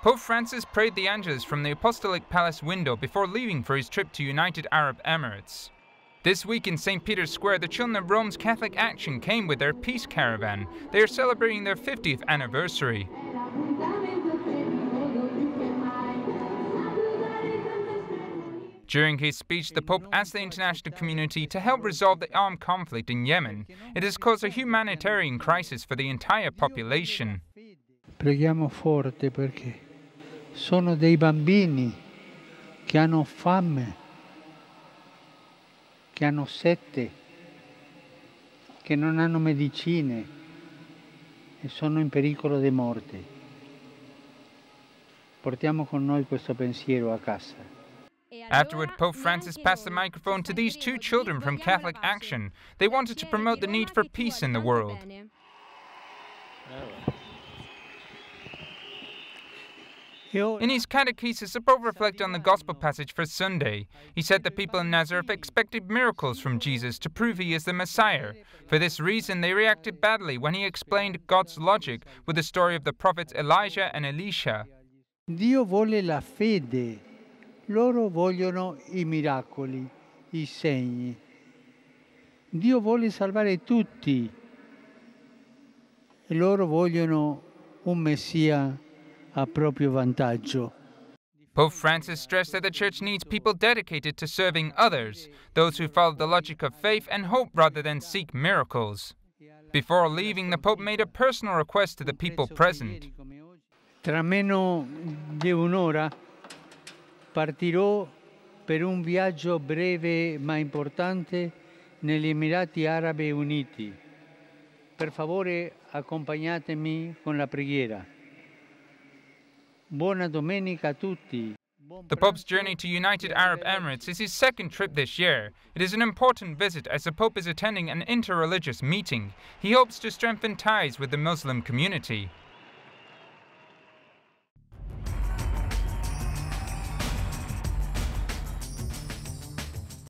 Pope Francis prayed the Angelus from the Apostolic Palace window before leaving for his trip to United Arab Emirates. This week in St. Peter's Square, the children of Rome's Catholic Action came with their peace caravan. They are celebrating their 50th anniversary. During his speech, the Pope asked the international community to help resolve the armed conflict in Yemen. It has caused a humanitarian crisis for the entire population. Preghiamo forte perché sono dei bambini che hanno fame, che hanno sete, che non hanno medicine e sono in pericolo di morte. Portiamo con noi questo pensiero a casa. Afterward, Pope Francis passed the microphone to these two children from Catholic Action. They wanted to promote the need for peace in the world. In his catechesis, the Pope reflected on the Gospel passage for Sunday. He said the people in Nazareth expected miracles from Jesus to prove he is the Messiah. For this reason, they reacted badly when he explained God's logic with the story of the prophets Elijah and Elisha. Dio vuole la fede loro vogliono i miracoli, i segni. Dio vuole salvare tutti e loro vogliono un Messia a proprio vantaggio. Pope Francis stressed that the Church needs people dedicated to serving others, those who follow the logic of faith and hope rather than seek miracles. Before leaving, the Pope made a personal request to the people present. Tra meno di un'ora partirò per un viaggio breve ma importante negli Emirati Arabi Uniti. Per favore accompagnatemi con la preghiera. Buona domenica a tutti. The Pope's journey to United Arab Emirates is his second trip this year. It is an important visit as the Pope is attending an interreligious meeting. He hopes to strengthen ties with the Muslim community.